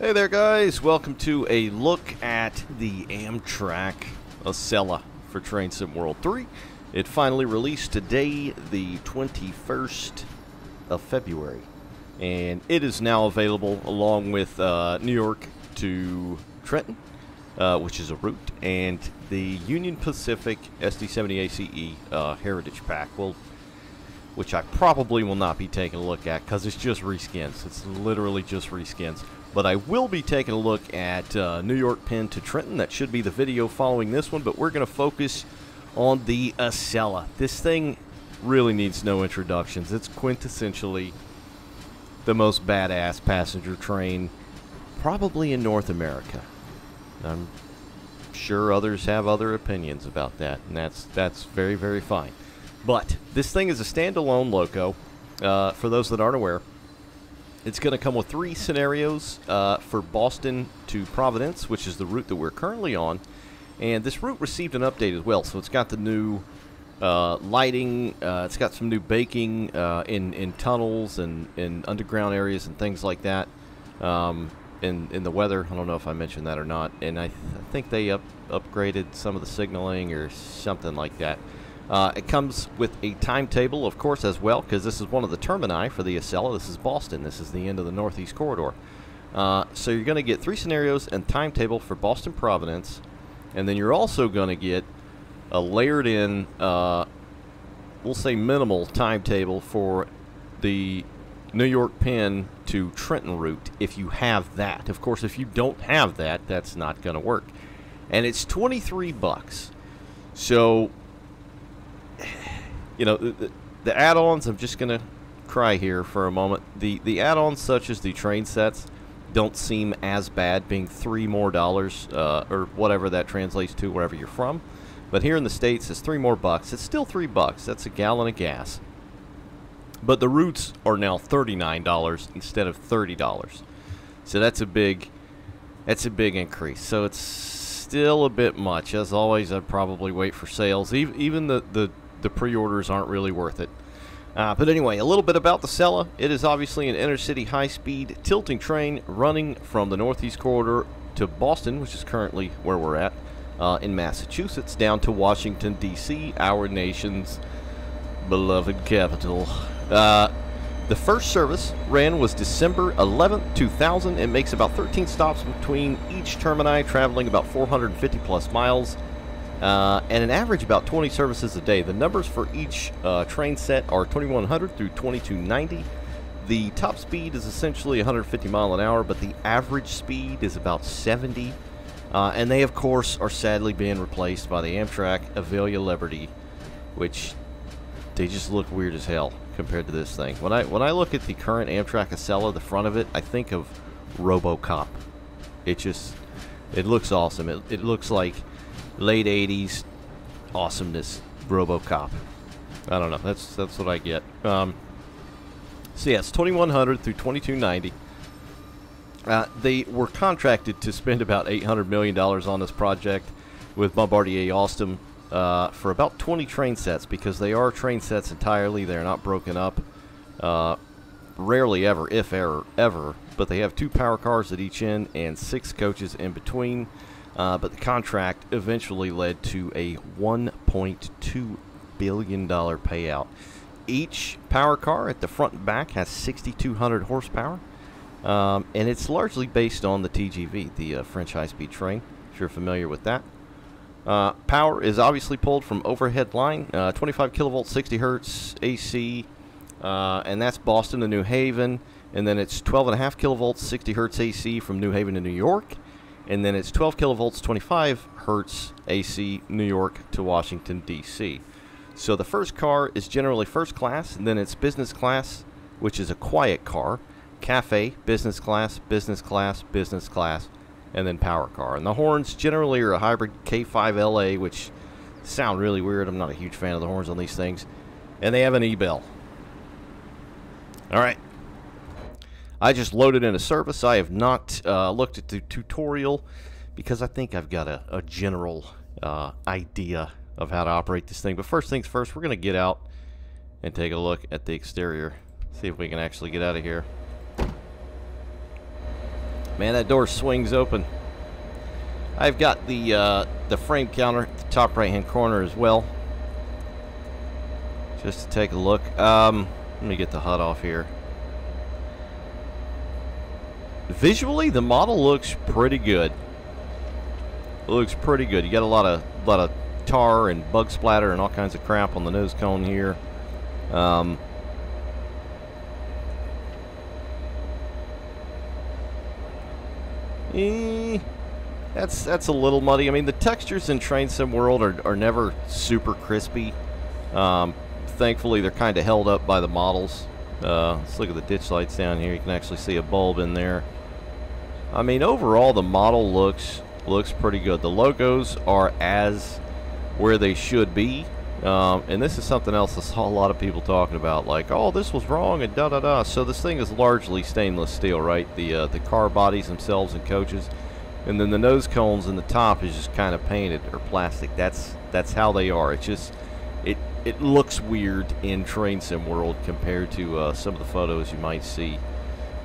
Hey there guys, welcome to a look at the Amtrak Acela for Train Sim World 3. It finally released today, the 21st of February. And it is now available along with uh, New York to Trenton, uh, which is a route, and the Union Pacific SD70ACE uh, Heritage Pack. Which I probably will not be taking a look at because it's just reskins. It's literally just reskins. But I will be taking a look at uh, New York Penn to Trenton. That should be the video following this one, but we're going to focus on the Acela. This thing really needs no introductions. It's quintessentially the most badass passenger train probably in North America. I'm sure others have other opinions about that, and that's that's very very fine. But this thing is a standalone loco. Uh, for those that aren't aware, it's going to come with three scenarios uh, for Boston to Providence, which is the route that we're currently on. And this route received an update as well, so it's got the new uh, lighting. Uh, it's got some new baking uh, in in tunnels and in underground areas and things like that. Um, in in the weather, I don't know if I mentioned that or not. And I, th I think they up upgraded some of the signaling or something like that. Uh, it comes with a timetable, of course, as well, because this is one of the termini for the Acela. This is Boston. This is the end of the Northeast Corridor. Uh, so you're going to get three scenarios and timetable for Boston Providence, and then you're also going to get a layered in, uh, we'll say minimal timetable for the New York Penn to Trenton route if you have that. Of course, if you don't have that, that's not going to work. And it's 23 bucks. So you know, the, the add-ons, I'm just going to cry here for a moment. The, the add-ons such as the train sets don't seem as bad, being three more dollars, uh, or whatever that translates to wherever you're from. But here in the States, it's three more bucks. It's still three bucks. That's a gallon of gas. But the routes are now $39 instead of $30. So that's a big that's a big increase. So it's still a bit much. As always, I'd probably wait for sales. Even the, the the pre-orders aren't really worth it. Uh, but anyway, a little bit about the Acela. It is obviously an intercity high-speed tilting train running from the Northeast Corridor to Boston, which is currently where we're at, uh, in Massachusetts, down to Washington, D.C., our nation's beloved capital. Uh, the first service ran was December 11th, 2000. It makes about 13 stops between each termini, traveling about 450 plus miles uh, and an average about 20 services a day. The numbers for each uh, train set are 2100 through 2290. The top speed is essentially 150 mile an hour, but the average speed is about 70. Uh, and they, of course, are sadly being replaced by the Amtrak Avelia Liberty, which they just look weird as hell compared to this thing. When I when I look at the current Amtrak Acela, the front of it, I think of RoboCop. It just it looks awesome. It, it looks like late 80s awesomeness RoboCop. I don't know. That's that's what I get. Um, so yes, 2100 through 2290. Uh, they were contracted to spend about 800 million dollars on this project with Bombardier Alstom uh, for about 20 train sets because they are train sets entirely. They're not broken up. Uh, rarely ever, if ever, ever. But they have two power cars at each end and six coaches in between. Uh, but the contract eventually led to a $1.2 billion payout. Each power car at the front and back has 6,200 horsepower, um, and it's largely based on the TGV, the uh, French high-speed train, if you're familiar with that. Uh, power is obviously pulled from overhead line, uh, 25 kilovolts, 60 hertz AC, uh, and that's Boston to New Haven. And then it's 12.5 kilovolts, 60 hertz AC from New Haven to New York and then it's 12 kilovolts, 25 hertz AC, New York to Washington, D.C. So the first car is generally first class, and then it's business class, which is a quiet car, cafe, business class, business class, business class, and then power car. And the horns generally are a hybrid K5LA, which sound really weird. I'm not a huge fan of the horns on these things. And they have an e-bell. All right, I just loaded in a service. I have not uh, looked at the tutorial because I think I've got a, a general uh, idea of how to operate this thing. But first things first, we're going to get out and take a look at the exterior. See if we can actually get out of here. Man, that door swings open. I've got the uh, the frame counter at the top right hand corner as well. Just to take a look. Um, let me get the HUD off here. Visually, the model looks pretty good. Looks pretty good. You got a lot of lot of tar and bug splatter and all kinds of crap on the nose cone here. Um, eh, that's that's a little muddy. I mean, the textures in Train Sim World are, are never super crispy. Um, thankfully, they're kind of held up by the models. Uh, let's look at the ditch lights down here. You can actually see a bulb in there. I mean, overall, the model looks looks pretty good. The logos are as where they should be. Um, and this is something else I saw a lot of people talking about, like, oh, this was wrong and da da da. So this thing is largely stainless steel, right? The uh, the car bodies themselves and coaches, and then the nose cones and the top is just kind of painted or plastic. That's that's how they are. It's just it looks weird in Train Sim World compared to uh, some of the photos you might see.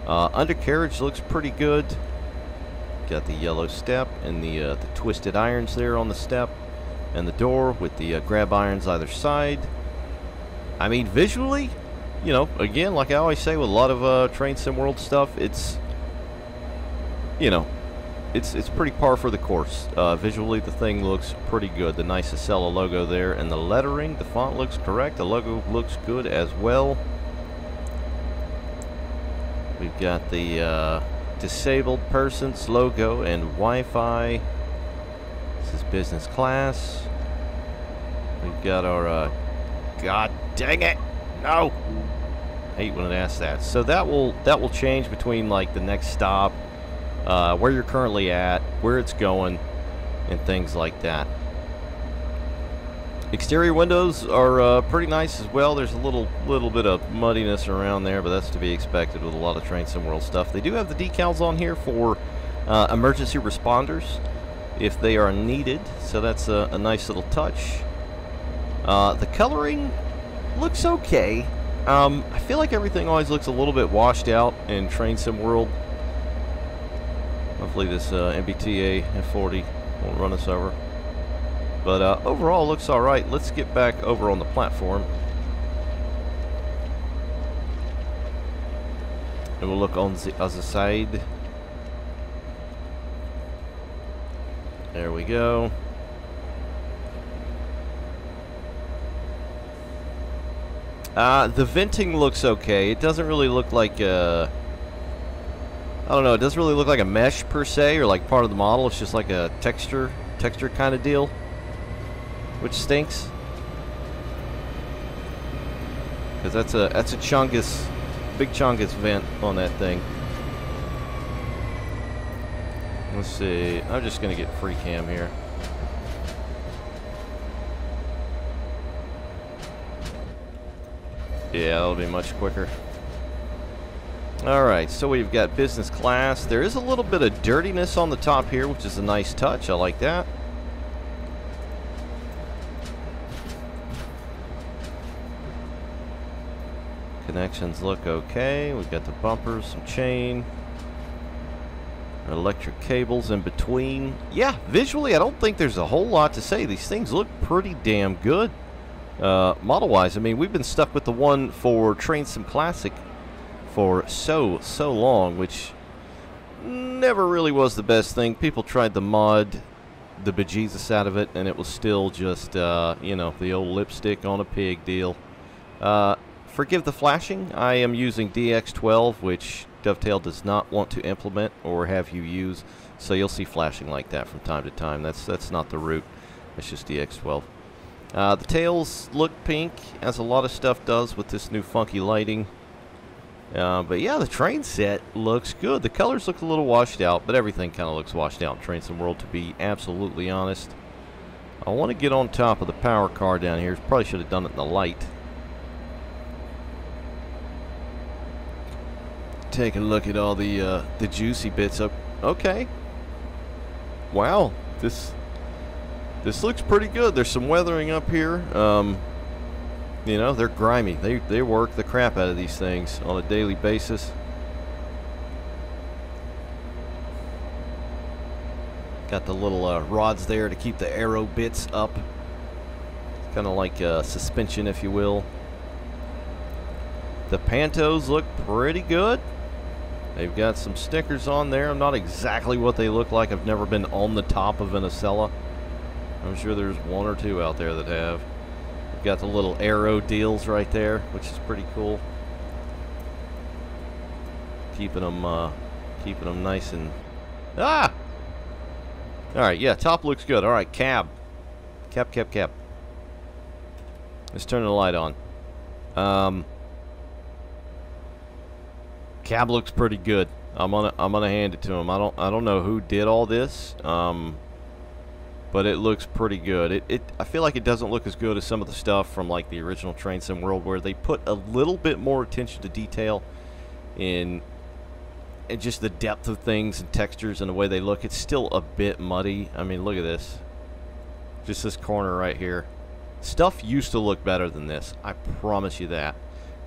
Uh, undercarriage looks pretty good. Got the yellow step and the uh, the twisted irons there on the step and the door with the uh, grab irons either side. I mean, visually, you know, again, like I always say with a lot of uh, Train Sim World stuff, it's, you know, it's it's pretty par for the course. Uh, visually, the thing looks pretty good. The nice Acela logo there, and the lettering, the font looks correct. The logo looks good as well. We've got the uh, disabled persons logo and Wi-Fi this is business class. We've got our, uh, God dang it! No! I hate when it asks that. So that will that will change between like the next stop, uh, where you're currently at, where it's going, and things like that. Exterior windows are uh, pretty nice as well. There's a little little bit of muddiness around there, but that's to be expected with a lot of Train Sim World stuff. They do have the decals on here for uh, emergency responders if they are needed. So that's a, a nice little touch. Uh, the coloring looks okay. Um, I feel like everything always looks a little bit washed out in Train Sim World. Hopefully this uh, MBTA F40 won't run us over. But uh, overall looks alright. Let's get back over on the platform. And we'll look on the other side. There we go. Uh, the venting looks okay. It doesn't really look like a... I don't know, it doesn't really look like a mesh per se, or like part of the model. It's just like a texture, texture kind of deal. Which stinks. Because that's a, that's a chungus, big chungus vent on that thing. Let's see. I'm just going to get free cam here. Yeah, that'll be much quicker. Alright, so we've got business class. There is a little bit of dirtiness on the top here, which is a nice touch. I like that. Connections look okay. We've got the bumpers, some chain electric cables in between. Yeah, visually, I don't think there's a whole lot to say. These things look pretty damn good. Uh, Model-wise, I mean, we've been stuck with the one for Train Sim Classic for so, so long, which never really was the best thing. People tried to mod the bejesus out of it, and it was still just, uh, you know, the old lipstick on a pig deal. Uh, forgive the flashing. I am using DX12, which Dovetail does not want to implement or have you use. So you'll see flashing like that from time to time. That's that's not the root. That's just DX12. Uh, the tails look pink, as a lot of stuff does with this new funky lighting. Uh, but yeah, the train set looks good. The colors look a little washed out, but everything kind of looks washed out in Train Sim World, to be absolutely honest. I want to get on top of the power car down here. Probably should have done it in the light. take a look at all the uh, the juicy bits up. Okay. Wow, this this looks pretty good. There's some weathering up here. Um, you know, they're grimy. They they work the crap out of these things on a daily basis. Got the little uh, rods there to keep the arrow bits up. Kind of like uh, suspension, if you will. The Pantos look pretty good. They've got some stickers on there. I'm not exactly what they look like. I've never been on the top of an Acela. I'm sure there's one or two out there that have. We've got the little arrow deals right there, which is pretty cool. Keeping them, uh, keeping them nice and ah. All right, yeah, top looks good. All right, cab, cab, cab, cab. Let's turn the light on. Um, cab looks pretty good. I'm gonna I'm gonna hand it to him. I don't I don't know who did all this. Um, but it looks pretty good. It, it I feel like it doesn't look as good as some of the stuff from like the original Train Sim World where they put a little bit more attention to detail in and just the depth of things and textures and the way they look. It's still a bit muddy. I mean, look at this. Just this corner right here. Stuff used to look better than this. I promise you that.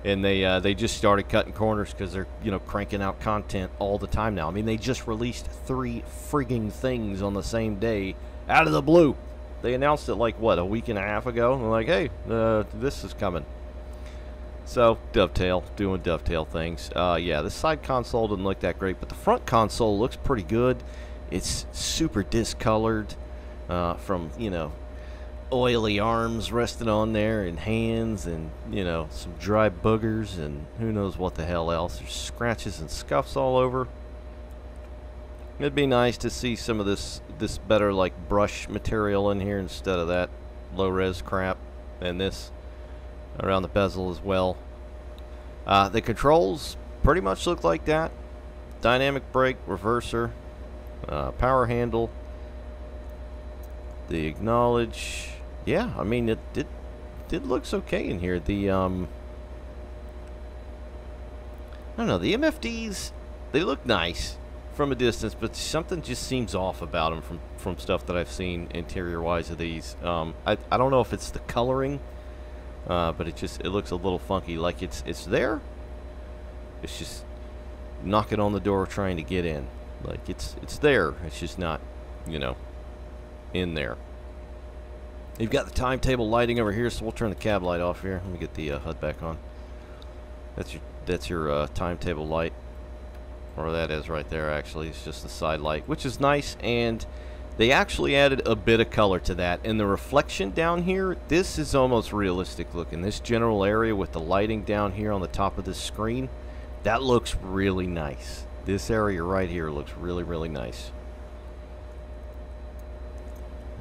And they uh, they just started cutting corners because they're you know cranking out content all the time now. I mean, they just released three frigging things on the same day out of the blue. They announced it like, what, a week and a half ago? And like, hey, uh, this is coming. So, Dovetail, doing Dovetail things. Uh, yeah, the side console didn't look that great, but the front console looks pretty good. It's super discolored uh, from, you know, oily arms resting on there and hands and, you know, some dry boogers and who knows what the hell else. There's scratches and scuffs all over. It'd be nice to see some of this this better like brush material in here instead of that low res crap and this around the bezel as well. Uh, the controls pretty much look like that. Dynamic brake, reverser, uh, power handle, the acknowledge. Yeah, I mean it did did looks okay in here. The um I don't know, the MFDs they look nice from a distance, but something just seems off about them from, from stuff that I've seen interior-wise of these. Um, I, I don't know if it's the coloring, uh, but it just it looks a little funky. Like it's it's there. It's just knocking on the door trying to get in. Like it's it's there. It's just not, you know, in there. You've got the timetable lighting over here, so we'll turn the cab light off here. Let me get the uh, HUD back on. That's your that's your uh, timetable light or that is right there actually. It's just the side light which is nice. And they actually added a bit of color to that. And the reflection down here this is almost realistic looking. This general area with the lighting down here on the top of this screen that looks really nice. This area right here looks really really nice.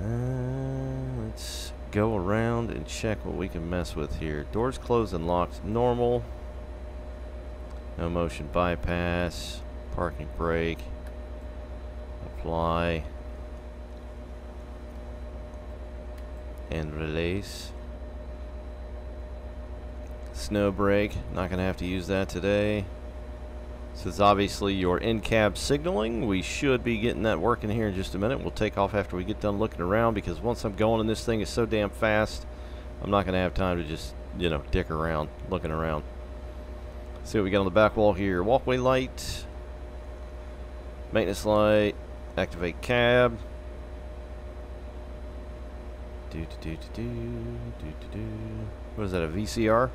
Uh, let's go around and check what we can mess with here. Doors closed and locked. Normal no motion bypass. Parking brake. Apply. And release. Snow brake. Not going to have to use that today. Is obviously your in-cab signaling. We should be getting that working here in just a minute. We'll take off after we get done looking around because once I'm going and this thing is so damn fast, I'm not going to have time to just, you know, dick around, looking around. See what we got on the back wall here. Walkway light. Maintenance light. Activate cab. Do do do do do do do. do. What is that? A VCR?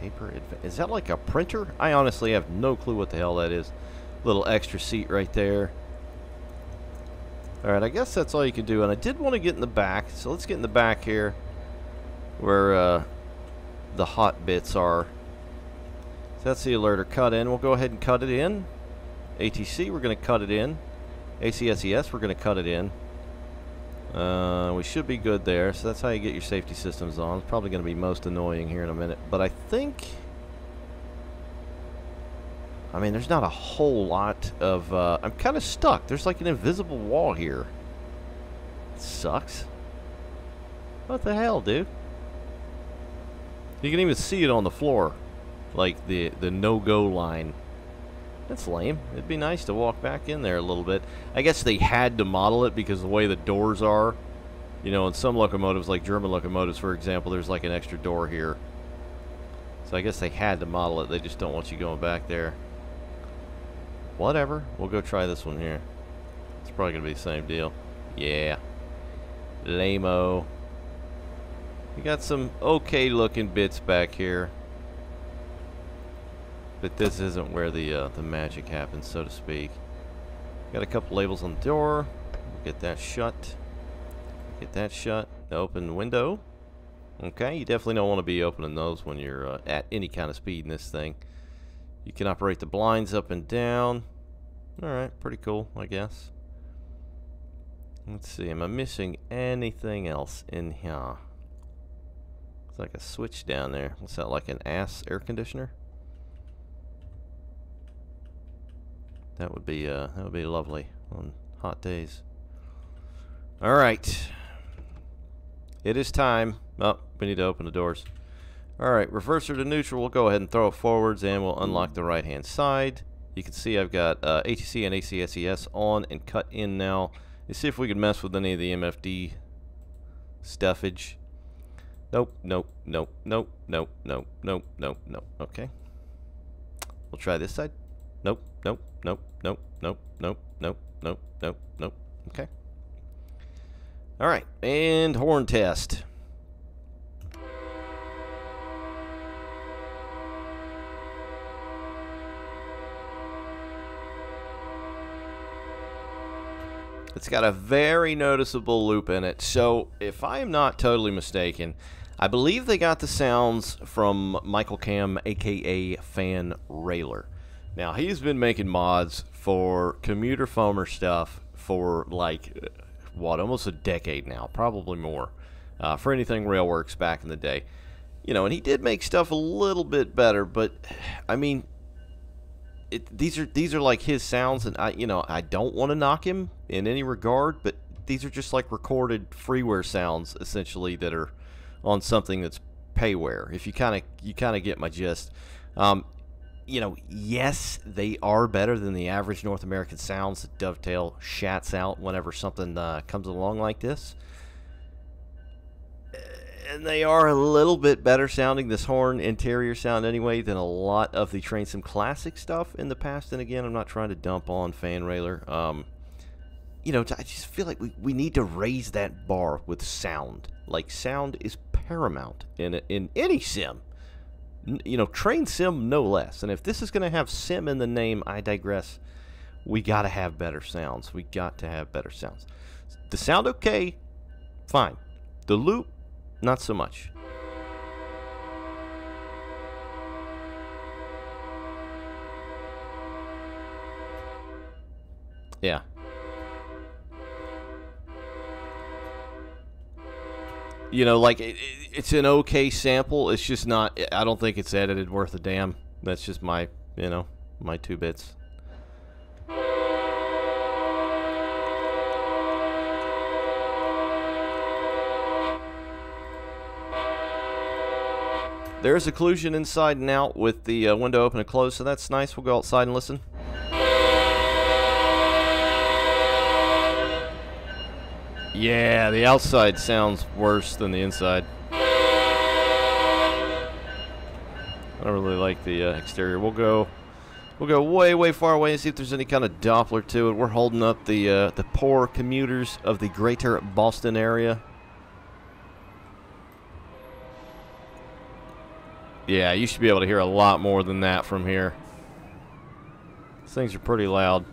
Paper. Is that like a printer? I honestly have no clue what the hell that is. Little extra seat right there. Alright, I guess that's all you can do. And I did want to get in the back, so let's get in the back here. Where, uh, the hot bits are. So that's the alerter cut in. We'll go ahead and cut it in. ATC, we're going to cut it in. ACSES, we're going to cut it in. Uh, we should be good there. So that's how you get your safety systems on. It's probably going to be most annoying here in a minute. But I think... I mean, there's not a whole lot of... Uh, I'm kind of stuck. There's like an invisible wall here. It sucks. What the hell, dude? You can even see it on the floor. Like the, the no-go line. That's lame. It'd be nice to walk back in there a little bit. I guess they had to model it because the way the doors are. You know, in some locomotives, like German locomotives, for example, there's like an extra door here. So I guess they had to model it. They just don't want you going back there. whatever. We'll go try this one here. It's probably going to be the same deal. Yeah. Lamo. We got some okay looking bits back here. But this isn't where the uh, the magic happens, so to speak. Got a couple labels on the door. Get that shut. Get that shut. Open the window. Okay, you definitely don't want to be opening those when you're uh, at any kind of speed in this thing. You can operate the blinds up and down. Alright, pretty cool, I guess. Let's see, am I missing anything else in here? Like a switch down there. What's that, like an ass air conditioner? That would be uh, that would be lovely on hot days. All right, it is time. Oh, we need to open the doors. All right, reverser to neutral. We'll go ahead and throw it forwards, and we'll unlock the right-hand side. You can see I've got uh, ATC and ACSES on and cut in now. Let's see if we can mess with any of the MFD stuffage. Nope, nope, nope, nope, nope, nope, nope, nope, nope. Okay. We'll try this side. Nope, nope, nope, nope, nope, nope, nope, nope, nope, nope. Okay. All right, and horn test. It's got a very noticeable loop in it. So, if I am not totally mistaken, I believe they got the sounds from Michael Cam, aka Fan Railer. Now, he's been making mods for commuter foamer stuff for like, what, almost a decade now, probably more, uh, for anything Railworks back in the day. You know, and he did make stuff a little bit better, but I mean, it, these are these are like his sounds, and I you know I don't want to knock him in any regard, but these are just like recorded freeware sounds essentially that are on something that's payware. If you kind of you kind of get my gist. Um, you know, yes, they are better than the average North American sounds that Dovetail shats out whenever something uh, comes along like this and they are a little bit better sounding, this horn interior sound anyway, than a lot of the Train Sim Classic stuff in the past. And again, I'm not trying to dump on Fan Railer. Um, you know, I just feel like we, we need to raise that bar with sound. Like, sound is paramount in, in any sim. you know, train sim no less. And if this is going to have sim in the name, I digress. We got to have better sounds. We got to have better sounds. The sound okay, fine. The loop, not so much. Yeah. You know, like, it, it's an okay sample. It's just not, I don't think it's edited worth a damn. That's just my, you know, my two bits. There's occlusion inside and out with the uh, window open and closed, so that's nice. We'll go outside and listen. Yeah, the outside sounds worse than the inside. I don't really like the uh, exterior. We'll go we'll go way, way far away and see if there's any kind of Doppler to it. We're holding up the uh, the poor commuters of the greater Boston area. Yeah, you should be able to hear a lot more than that from here. These things are pretty loud.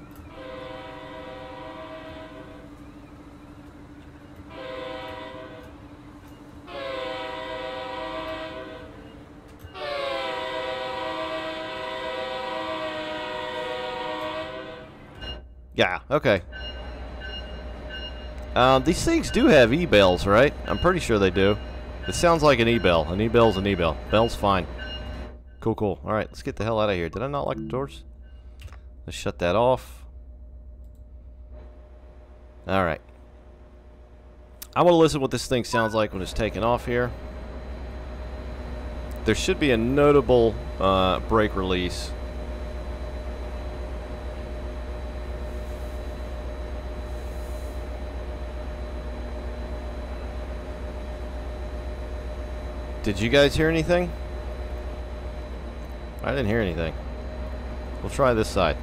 Yeah, okay. Um, these things do have e-bells, right? I'm pretty sure they do. It sounds like an e-bell. An e-bell's an e-bell. Bell's fine. Cool, cool. Alright, let's get the hell out of here. Did I not lock the doors? Let's shut that off. Alright. I want to listen what this thing sounds like when it's taken off here. There should be a notable uh, brake release Did you guys hear anything? I didn't hear anything. We'll try this side.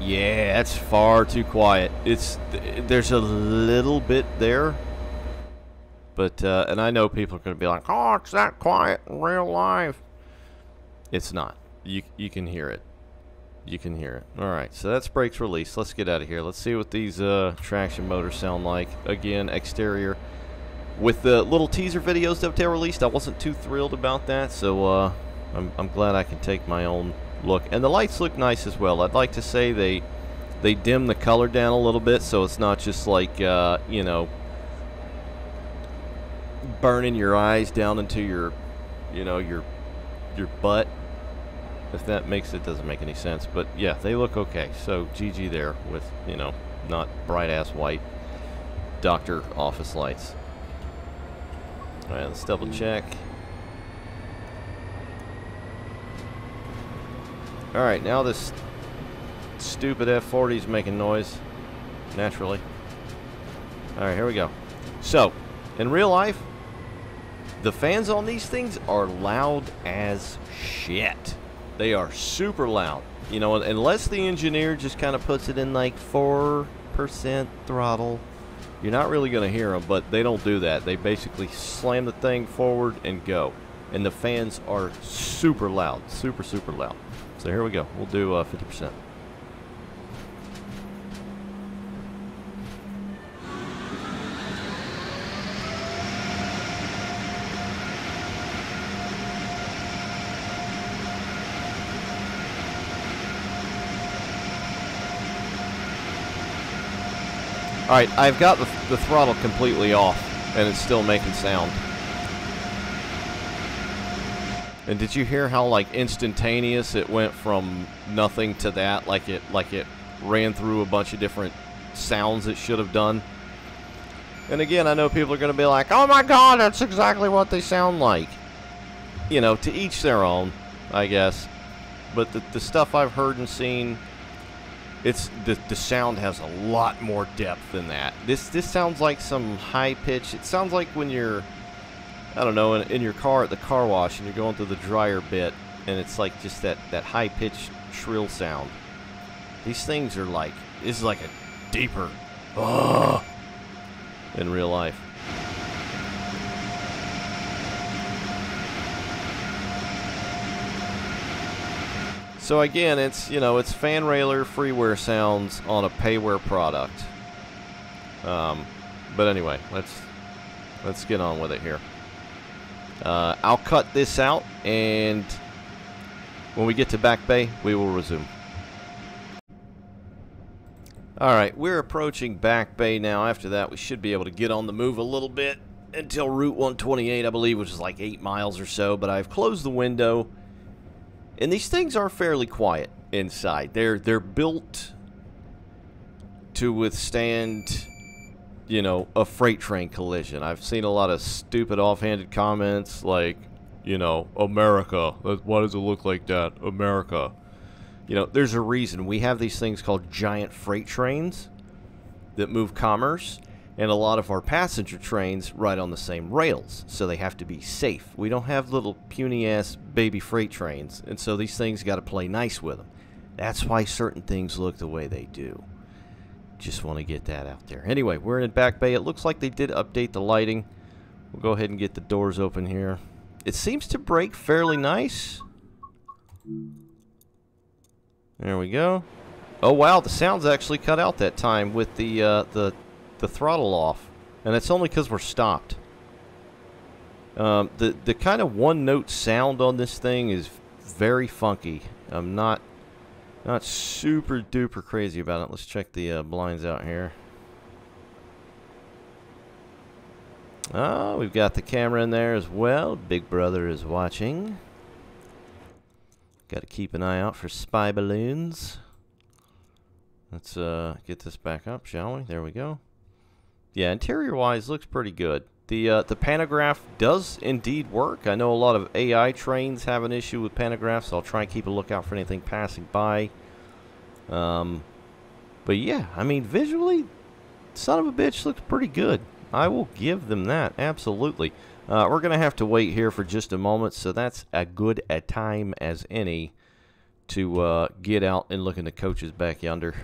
Yeah, that's far too quiet. It's there's a little bit there, but uh, and I know people are going to be like, "Oh, it's that quiet in real life." It's not. You you can hear it. You can hear it. All right, so that's brakes release. Let's get out of here. Let's see what these uh, traction motors sound like. Again, exterior. With the little teaser videos Dovetail released, I wasn't too thrilled about that, so uh, I'm, I'm glad I can take my own look. And the lights look nice as well. I'd like to say they they dim the color down a little bit so it's not just like, uh, you know, burning your eyes down into your, you know, your your butt. If that makes it doesn't make any sense. But yeah, they look okay. So GG there with, you know, not bright ass white doctor office lights. Alright, let's double check. Alright, now this stupid F-40 is making noise. Naturally. Alright, here we go. So, in real life, the fans on these things are loud as shit. They are super loud. You know, unless the engineer just kind of puts it in like 4% throttle, you're not really going to hear them, but they don't do that. They basically slam the thing forward and go. And the fans are super loud. Super, super loud. So here we go. We'll do uh, 50%. Alright, I've got the, the throttle completely off, and it's still making sound. And did you hear how like instantaneous it went from nothing to that? Like it like it ran through a bunch of different sounds it should have done. And again, I know people are going to be like, "Oh my god, that's exactly what they sound like." You know, to each their own, I guess. But the the stuff I've heard and seen it's the the sound has a lot more depth than that. This this sounds like some high pitch. It sounds like when you're I don't know, in, in your car at the car wash and you're going through the dryer bit and it's like just that, that high-pitched shrill sound. These things are like, this is like a deeper, in real life. So again, it's, you know, it's fan railer freeware sounds on a payware product. Um, but anyway, let's, let's get on with it here. Uh, I'll cut this out, and when we get to Back Bay, we will resume. Alright, we're approaching Back Bay now. After that, we should be able to get on the move a little bit until Route 128, I believe, which is like 8 miles or so. But I've closed the window, and these things are fairly quiet inside. They're, they're built to withstand you know, a freight train collision. I've seen a lot of stupid offhanded comments like, you know, America. Why does it look like that? America. You know, there's a reason. We have these things called giant freight trains that move commerce, and a lot of our passenger trains ride on the same rails, so they have to be safe. We don't have little puny ass baby freight trains, and so these things got to play nice with them. That's why certain things look the way they do. Just want to get that out there. Anyway, we're in Back Bay. It looks like they did update the lighting. We'll go ahead and get the doors open here. It seems to break fairly nice. There we go. Oh wow, the sound's actually cut out that time with the uh, the the throttle off, and that's only because we're stopped. Um, the the kind of one note sound on this thing is very funky. I'm not not super duper crazy about it. Let's check the uh, blinds out here. Oh, we've got the camera in there as well. Big brother is watching. Got to keep an eye out for spy balloons. Let's uh, get this back up, shall we? There we go. Yeah, interior-wise, looks pretty good. The uh, the pantograph does indeed work. I know a lot of AI trains have an issue with pantographs, so I'll try and keep a lookout for anything passing by. Um, but yeah, I mean, visually, son of a bitch looks pretty good. I will give them that, absolutely. Uh, we're going to have to wait here for just a moment, so that's a good a time as any to uh, get out and look in the coaches back yonder.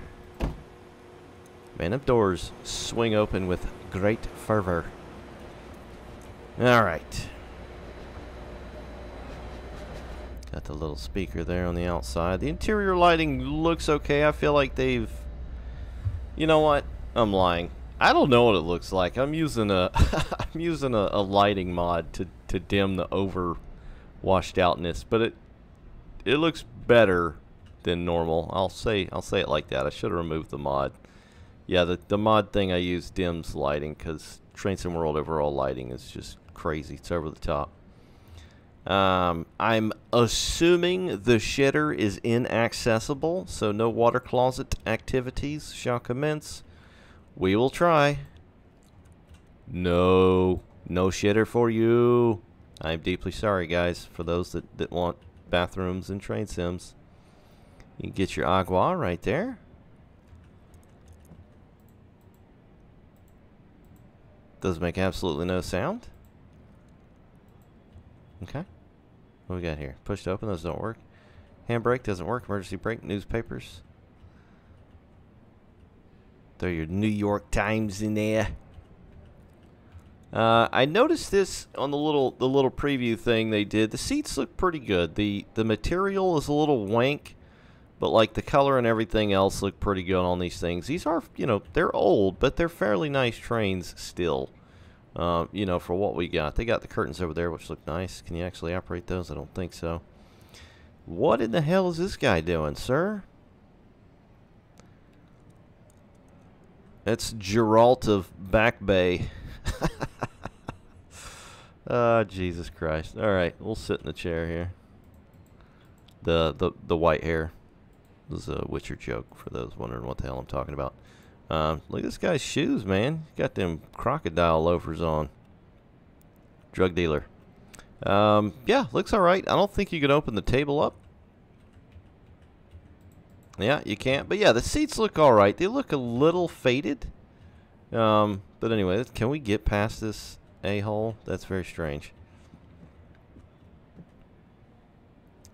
Man, them doors swing open with great fervor. All right. Got the little speaker there on the outside. The interior lighting looks okay. I feel like they've... You know what? I'm lying. I don't know what it looks like. I'm using a I'm using a, a, lighting mod to, to dim the over washed outness, but it it looks better than normal. I'll say I'll say it like that. I should have removed the mod. Yeah, the the mod thing I use dims lighting because Train Sim World overall lighting is just crazy. It's over the top. Um, I'm assuming the shitter is inaccessible, so no water closet activities shall commence. We will try. No, no shitter for you. I'm deeply sorry, guys, for those that, that want bathrooms and train sims. You can get your agua right there. Does make absolutely no sound. Okay. What we got here? Push to open, those don't work. Handbrake doesn't work. Emergency brake, newspapers. Throw your New York Times in there. Uh, I noticed this on the little the little preview thing they did. The seats look pretty good. The the material is a little wank, but like the color and everything else look pretty good on these things. These are you know they're old, but they're fairly nice trains still. Uh, you know, for what we got. They got the curtains over there, which look nice. Can you actually operate those? I don't think so. What in the hell is this guy doing, sir? It's Geralt of Back Bay. oh, Jesus Christ. All right, we'll sit in the chair here. The the the white hair. This is a Witcher joke for those wondering what the hell I'm talking about. Um, look at this guy's shoes, man. He's got them crocodile loafers on. Drug dealer. Um, yeah, looks alright. I don't think you can open the table up. Yeah, you can't. But yeah, the seats look alright. They look a little faded. Um, but anyway, can we get past this a-hole? That's very strange.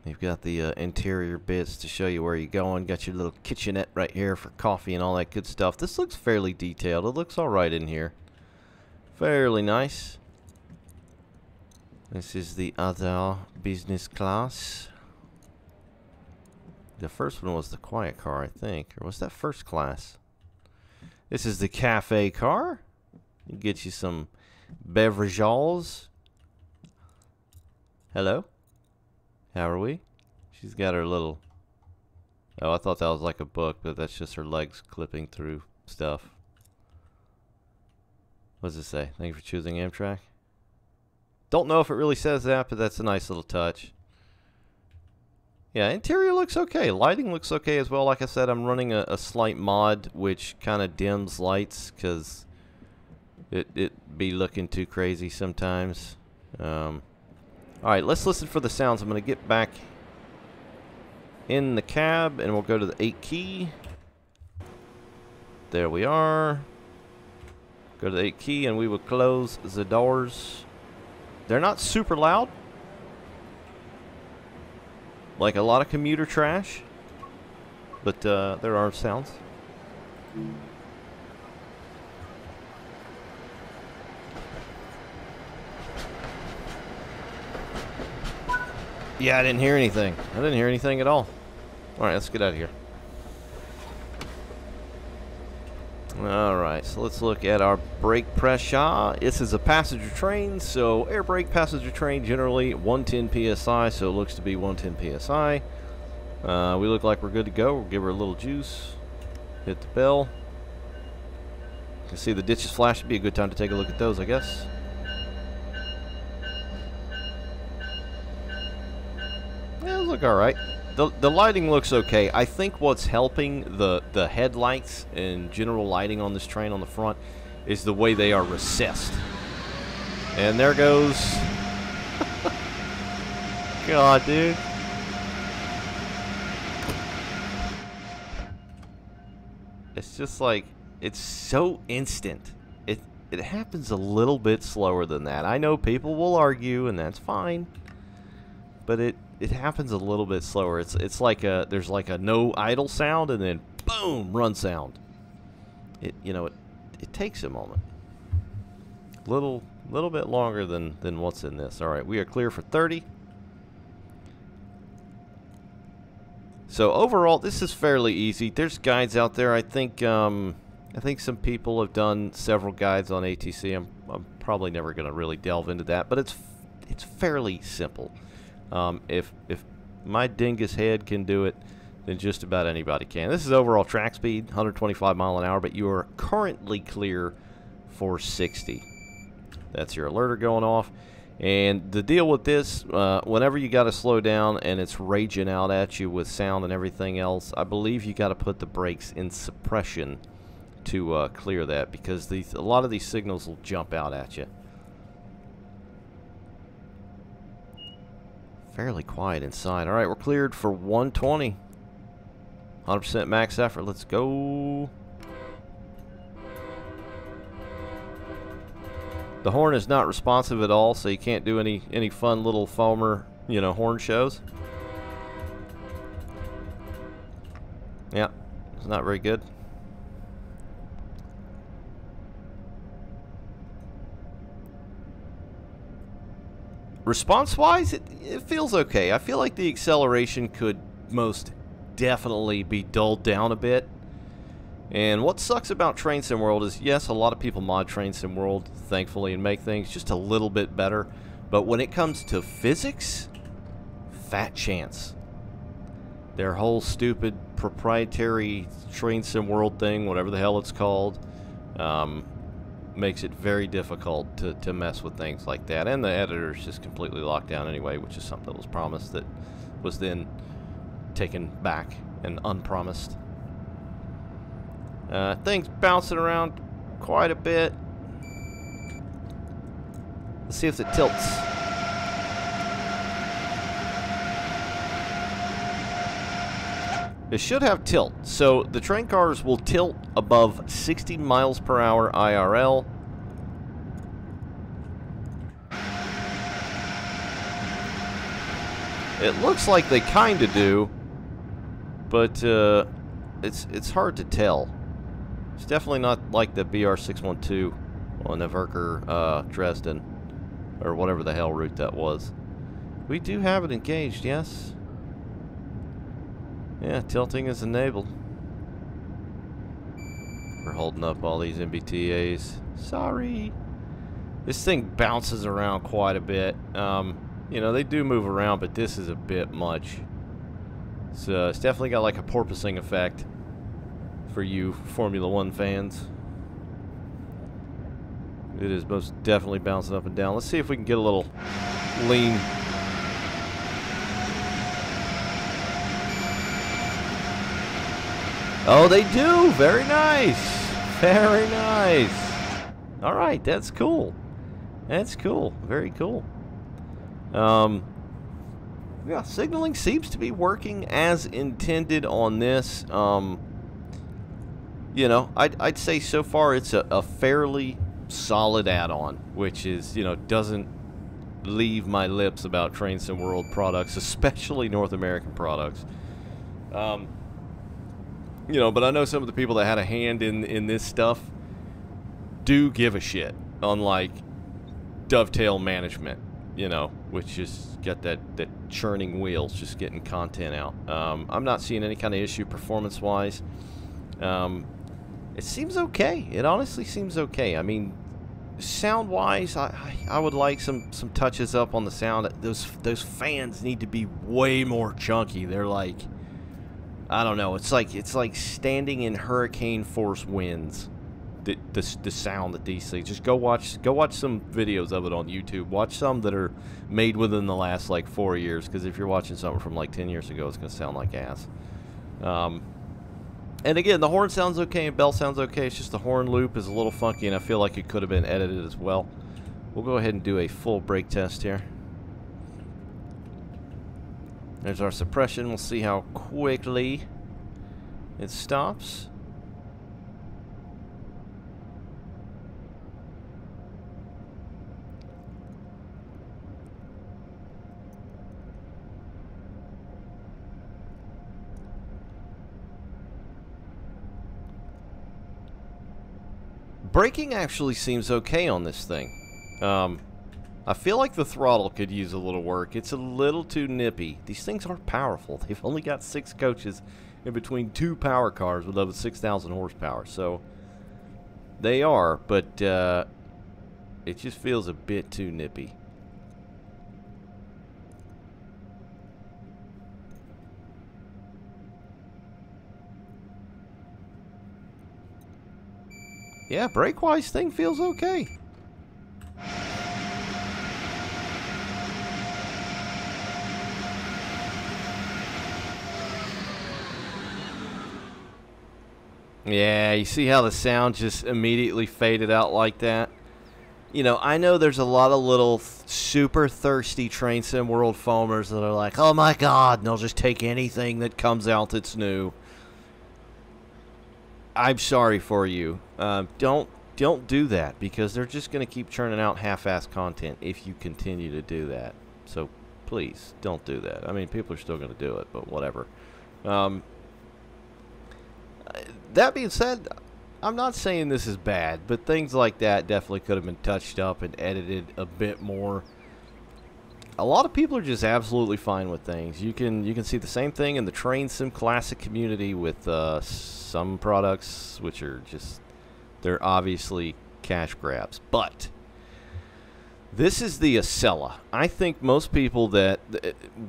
You've got the uh, interior bits to show you where you're going. Got your little kitchenette right here for coffee and all that good stuff. This looks fairly detailed. It looks alright in here. Fairly nice. This is the other business class. The first one was the quiet car, I think. Or was that first class? This is the cafe car. It gets you some beverages. Hello? How are we? She's got her little... Oh, I thought that was like a book, but that's just her legs clipping through stuff. What does it say? Thank you for choosing Amtrak. Don't know if it really says that, but that's a nice little touch. Yeah, interior looks okay. Lighting looks okay as well. Like I said, I'm running a, a slight mod which kind of dims lights because it, it be looking too crazy sometimes. Um, Alright, let's listen for the sounds. I'm going to get back in the cab and we'll go to the 8 key. There we are. Go to the 8 key and we will close the doors. They're not super loud. Like a lot of commuter trash. But uh, there are sounds. Yeah, I didn't hear anything. I didn't hear anything at all. Alright, let's get out of here. Alright, so let's look at our brake pressure. This is a passenger train, so air brake passenger train generally 110 psi, so it looks to be 110 psi. Uh, we look like we're good to go. We'll give her a little juice. Hit the bell. You can see the ditches flash. It'd be a good time to take a look at those, I guess. Look alright. The, the lighting looks okay. I think what's helping the, the headlights and general lighting on this train on the front is the way they are recessed. And there goes... God, dude. It's just like, it's so instant. It, it happens a little bit slower than that. I know people will argue, and that's fine. But it, it happens a little bit slower. It's it's like a there's like a no idle sound and then boom run sound. It you know it it takes a moment. Little little bit longer than than what's in this. All right, we are clear for 30. So overall, this is fairly easy. There's guides out there. I think um, I think some people have done several guides on ATC. I'm, I'm probably never going to really delve into that, but it's it's fairly simple. Um, if if my dingus head can do it, then just about anybody can. This is overall track speed, 125 mile an hour, but you are currently clear for 60. That's your alerter going off. And the deal with this, uh, whenever you got to slow down and it's raging out at you with sound and everything else, I believe you got to put the brakes in suppression to uh, clear that because these a lot of these signals will jump out at you. Fairly quiet inside. All right, we're cleared for 120. 100% max effort. Let's go. The horn is not responsive at all, so you can't do any any fun little foamer, you know, horn shows. Yeah, it's not very good. Response-wise, it, it feels okay. I feel like the acceleration could most definitely be dulled down a bit. And what sucks about Train Sim World is, yes, a lot of people mod Train Sim World, thankfully, and make things just a little bit better. But when it comes to physics, fat chance. Their whole stupid proprietary Train Sim World thing, whatever the hell it's called, um, makes it very difficult to, to mess with things like that. And the editor's just completely locked down anyway, which is something that was promised that was then taken back and unpromised. Uh, things bouncing around quite a bit. Let's see if it tilts. It should have tilt. So the train cars will tilt above 60 miles per hour IRL. It looks like they kind of do, but uh, it's it's hard to tell. It's definitely not like the BR612 on the Verker uh, Dresden, or whatever the hell route that was. We do have it engaged, yes. Yeah, tilting is enabled. We're holding up all these MBTAs. Sorry. This thing bounces around quite a bit. Um, you know, they do move around, but this is a bit much. So it's definitely got like a porpoising effect for you Formula One fans. It is most definitely bouncing up and down. Let's see if we can get a little lean. Oh, they do! Very nice! Very nice! Alright, that's cool. That's cool. Very cool. Um, yeah, signaling seems to be working as intended on this. Um, you know, I'd, I'd say so far it's a, a fairly solid add-on, which is, you know, doesn't leave my lips about Train and World products, especially North American products. Um, you know, but I know some of the people that had a hand in, in this stuff do give a shit on, like, dovetail management, you know, which just got that, that churning wheels, just getting content out. Um, I'm not seeing any kind of issue performance-wise. Um, it seems okay. It honestly seems okay. I mean, sound-wise, I, I, I would like some some touches up on the sound. Those those fans need to be way more chunky. They're like, I don't know. It's like it's like standing in hurricane force winds. The, the, the sound that these things. Just go watch go watch some videos of it on YouTube. Watch some that are made within the last like four years. Because if you're watching something from like ten years ago, it's gonna sound like ass. Um, and again, the horn sounds okay and bell sounds okay. It's just the horn loop is a little funky and I feel like it could have been edited as well. We'll go ahead and do a full brake test here. There's our suppression. We'll see how quickly it stops. Braking actually seems okay on this thing. Um, I feel like the throttle could use a little work. It's a little too nippy. These things aren't powerful. They've only got six coaches in between two power cars with over 6,000 horsepower. So they are, but uh, it just feels a bit too nippy. Yeah, brake-wise, thing feels okay. Yeah, you see how the sound just immediately faded out like that? You know, I know there's a lot of little super thirsty Train Sim World foamers that are like, oh my god, and they'll just take anything that comes out that's new. I'm sorry for you. Uh, don't don't do that because they're just going to keep churning out half-assed content if you continue to do that. So please don't do that. I mean, people are still going to do it, but whatever. Um, that being said, I'm not saying this is bad, but things like that definitely could have been touched up and edited a bit more. A lot of people are just absolutely fine with things. You can you can see the same thing in the Train Sim Classic community with uh, some products which are just they're obviously cash grabs. But this is the Acela. I think most people that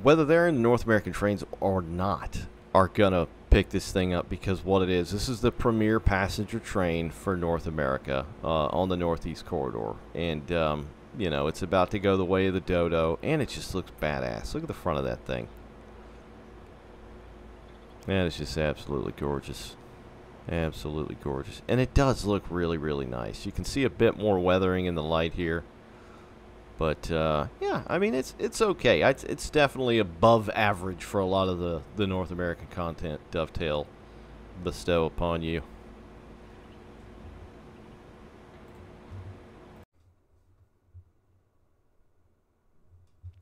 whether they're in North American trains or not are gonna pick this thing up because what it is, this is the premier passenger train for North America uh, on the Northeast Corridor. And, um, you know, it's about to go the way of the dodo, and it just looks badass. Look at the front of that thing. Man, it's just absolutely gorgeous. Absolutely gorgeous. And it does look really, really nice. You can see a bit more weathering in the light here. But uh, yeah, I mean it's it's okay. It's, it's definitely above average for a lot of the the North American content Dovetail bestow upon you.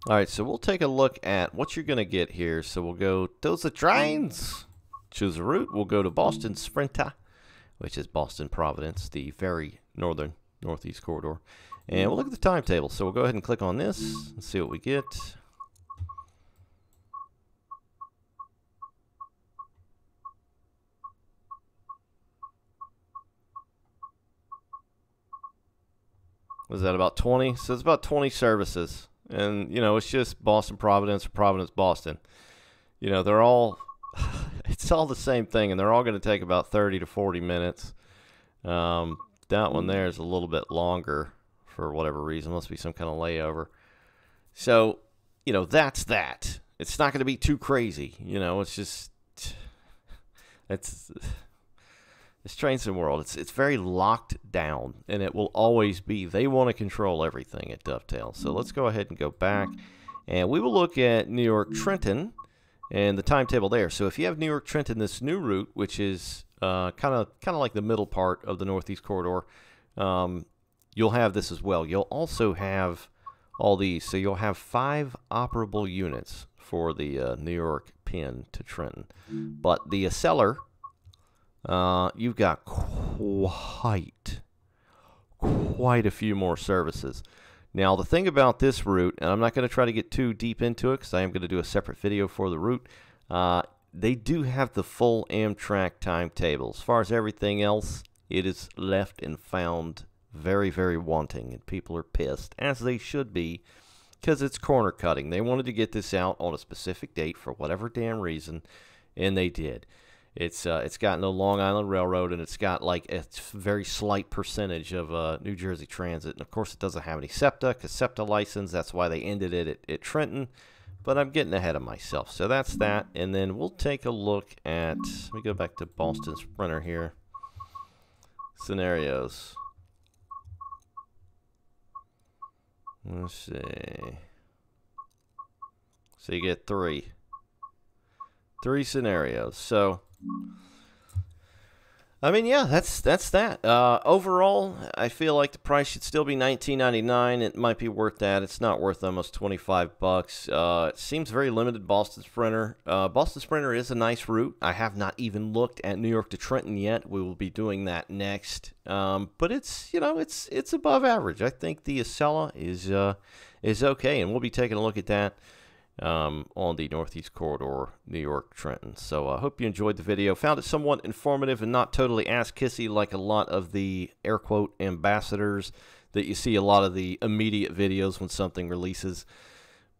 All right, so we'll take a look at what you're going to get here. So we'll go, those are trains. Choose a route. We'll go to Boston Sprinter, which is Boston Providence, the very northern northeast corridor. And we'll look at the timetable. So we'll go ahead and click on this and see what we get. Was that about 20? So it's about 20 services. And, you know, it's just Boston, Providence, or Providence, Boston. You know, they're all, it's all the same thing, and they're all going to take about 30 to 40 minutes. Um, that one there is a little bit longer for whatever reason. Must be some kind of layover. So, you know, that's that. It's not going to be too crazy. You know, it's just it's this train sim world. It's it's very locked down, and it will always be. They want to control everything at Dovetail. So let's go ahead and go back, and we will look at New York Trenton and the timetable there. So if you have New York Trenton, this new route, which is kind of kind of like the middle part of the Northeast Corridor. Um, you'll have this as well. You'll also have all these. So you'll have five operable units for the uh, New York Penn to Trenton. But the Acela, uh, you've got quite, quite a few more services. Now, the thing about this route, and I'm not going to try to get too deep into it because I am going to do a separate video for the route, uh, they do have the full Amtrak timetable. As far as everything else, it is left and found very, very wanting, and people are pissed, as they should be, because it's corner cutting. They wanted to get this out on a specific date for whatever damn reason, and they did. It's uh, it's got no Long Island Railroad, and it's got like a very slight percentage of uh, New Jersey Transit, and of course it doesn't have any SEPTA, because SEPTA license. That's why they ended it at, at Trenton. But I'm getting ahead of myself, so that's that. And then we'll take a look at. Let me go back to Boston Sprinter here. Scenarios. Let's see. So you get three. Three scenarios. So I mean, yeah, that's that's that. Uh, overall, I feel like the price should still be nineteen ninety nine. It might be worth that. It's not worth almost twenty five bucks. Uh, it seems very limited. Boston Sprinter. Uh, Boston Sprinter is a nice route. I have not even looked at New York to Trenton yet. We will be doing that next. Um, but it's you know it's it's above average. I think the Acela is uh, is okay, and we'll be taking a look at that um, on the Northeast Corridor, New York Trenton. So I uh, hope you enjoyed the video. Found it somewhat informative and not totally ass kissy like a lot of the air quote ambassadors that you see a lot of the immediate videos when something releases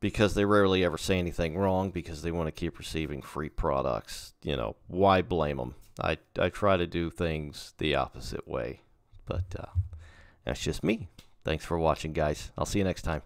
because they rarely ever say anything wrong because they want to keep receiving free products. You know, why blame them? I, I try to do things the opposite way, but uh, that's just me. Thanks for watching, guys. I'll see you next time.